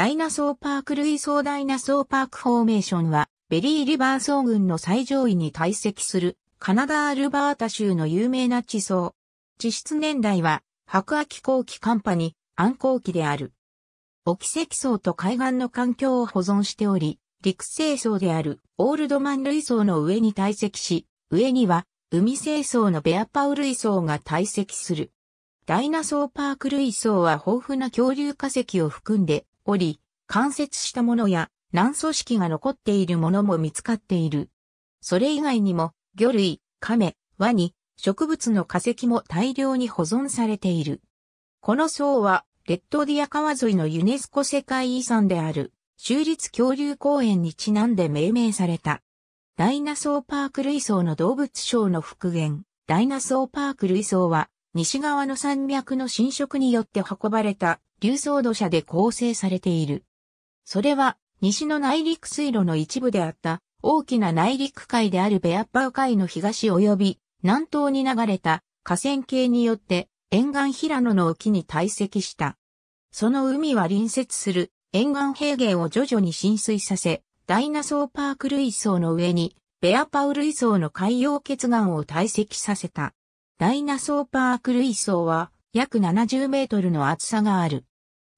ダイナソーパーク類層ダイナソーパークフォーメーションは、ベリーリバー層群の最上位に堆積する、カナダアルバータ州の有名な地層。地質年代は、白亜紀後期カンパニ、暗後期である。沖石層と海岸の環境を保存しており、陸生層であるオールドマン類層の上に堆積し、上には海清層のベアパウ類層が堆積する。ダイナソーパーク類層は豊富な恐竜化石を含んでおり、関節したものや軟組織が残っているものも見つかっている。それ以外にも魚類、亀、ワニ、植物の化石も大量に保存されている。この層はレッドディア川沿いのユネスコ世界遺産である州立恐竜公園にちなんで命名された。ダイナソーパーク類層の動物賞の復元、ダイナソーパーク類層は、西側の山脈の侵食によって運ばれた流層土砂で構成されている。それは、西の内陸水路の一部であった大きな内陸海であるベアッパー海の東及び南東に流れた河川系によって沿岸平野の沖に堆積した。その海は隣接する沿岸平原を徐々に浸水させ、ダイナソーパーク類層の上に、ベアパウ類層の海洋結岩を堆積させた。ダイナソーパーク類層は約70メートルの厚さがある。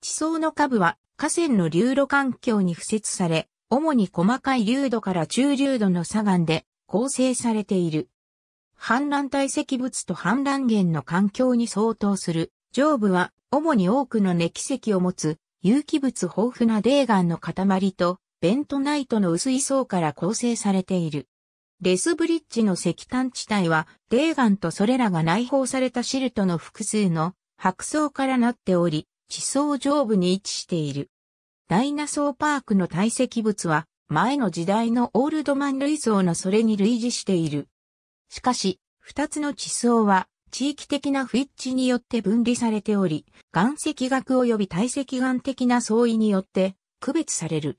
地層の下部は河川の流路環境に付設され、主に細かい流度から中流度の砂岩で構成されている。氾濫堆積物と氾濫源の環境に相当する上部は主に多くの熱気石を持つ有機物豊富な泥岩の塊とベントナイトの薄い層から構成されている。レスブリッジの石炭地帯は、泥岩とそれらが内包されたシルトの複数の白層からなっており、地層上部に位置している。ダイナソーパークの堆積物は、前の時代のオールドマン類層のそれに類似している。しかし、二つの地層は、地域的な不一致によって分離されており、岩石学及び堆積岩的な相違によって区別される。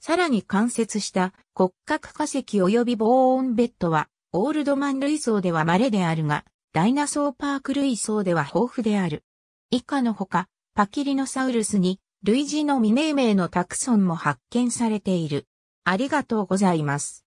さらに関節した骨格化石及び防音ベッドは、オールドマン類層では稀であるが、ダイナソーパーク類層では豊富である。以下のほか、パキリノサウルスに類似の未命名のタクソンも発見されている。ありがとうございます。